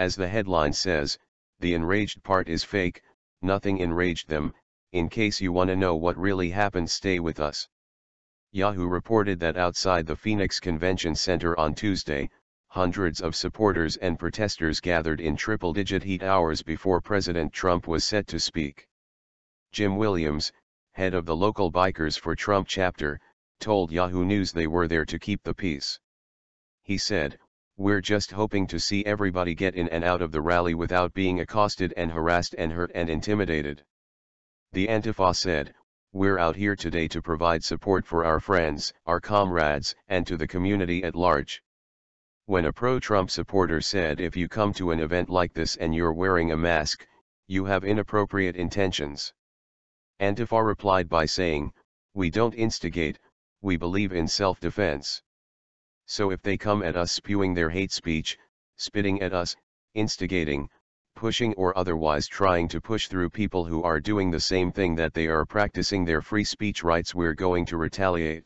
As the headline says, the enraged part is fake, nothing enraged them, in case you wanna know what really happened stay with us. Yahoo reported that outside the Phoenix Convention Center on Tuesday, hundreds of supporters and protesters gathered in triple-digit heat hours before President Trump was set to speak. Jim Williams, head of the local Bikers for Trump chapter, told Yahoo News they were there to keep the peace. He said, We're just hoping to see everybody get in and out of the rally without being accosted and harassed and hurt and intimidated. The Antifa said, We're out here today to provide support for our friends, our comrades, and to the community at large. When a pro-Trump supporter said if you come to an event like this and you're wearing a mask, you have inappropriate intentions. Antifa replied by saying, We don't instigate, we believe in self-defense. So if they come at us spewing their hate speech, spitting at us, instigating, pushing or otherwise trying to push through people who are doing the same thing that they are practicing their free speech rights we're going to retaliate.